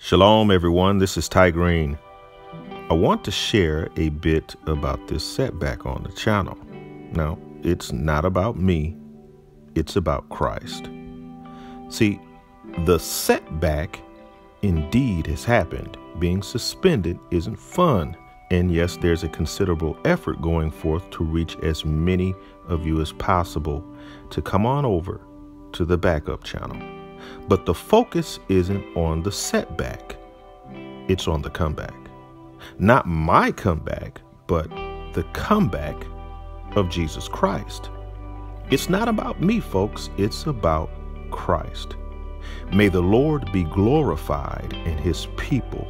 Shalom, everyone. This is Ty Green. I want to share a bit about this setback on the channel. Now, it's not about me, it's about Christ. See, the setback indeed has happened. Being suspended isn't fun. And yes, there's a considerable effort going forth to reach as many of you as possible to come on over to the backup channel. But the focus isn't on the setback, it's on the comeback. Not my comeback, but the comeback of Jesus Christ. It's not about me, folks, it's about Christ. May the Lord be glorified and his people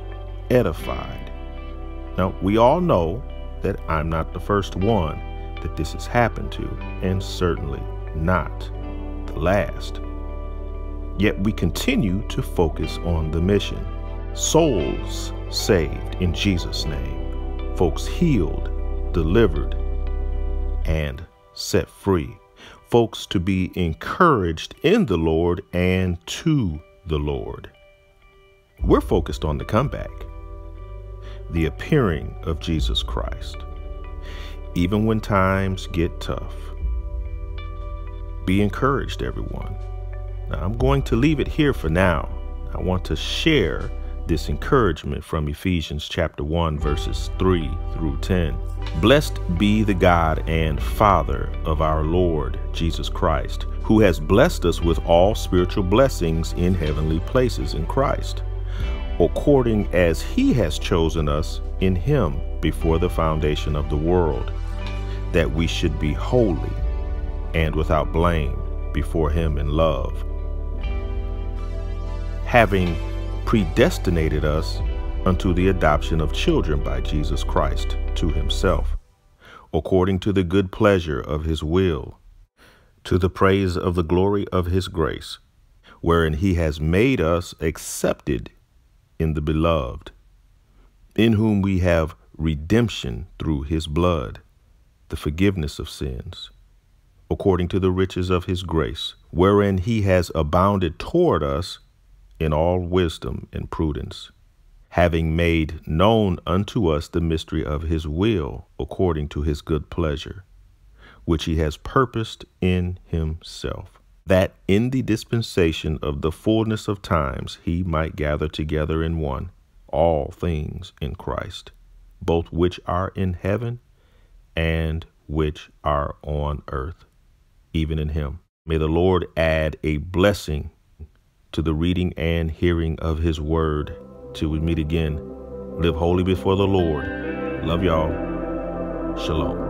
edified. Now, we all know that I'm not the first one that this has happened to, and certainly not the last. Yet we continue to focus on the mission. Souls saved in Jesus' name, folks healed, delivered, and set free. Folks to be encouraged in the Lord and to the Lord. We're focused on the comeback, the appearing of Jesus Christ. Even when times get tough, be encouraged, everyone. Now, I'm going to leave it here for now. I want to share this encouragement from Ephesians chapter 1 verses 3 through 10. Blessed be the God and Father of our Lord Jesus Christ, who has blessed us with all spiritual blessings in heavenly places in Christ, according as he has chosen us in him before the foundation of the world, that we should be holy and without blame before him in love having predestinated us unto the adoption of children by Jesus Christ to himself, according to the good pleasure of his will, to the praise of the glory of his grace, wherein he has made us accepted in the beloved, in whom we have redemption through his blood, the forgiveness of sins, according to the riches of his grace, wherein he has abounded toward us in all wisdom and prudence, having made known unto us the mystery of his will according to his good pleasure, which he has purposed in himself, that in the dispensation of the fullness of times he might gather together in one all things in Christ, both which are in heaven and which are on earth, even in him. May the Lord add a blessing to the reading and hearing of his word. Till we meet again, live holy before the Lord. Love y'all. Shalom.